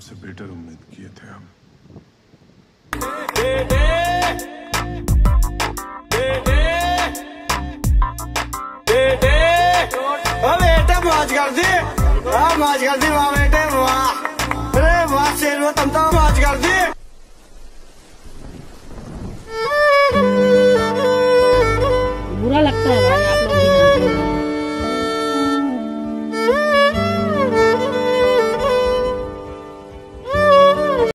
आपसे बेटर उम्मीद किए थे हम। बुरा लगता है भाई आप लोग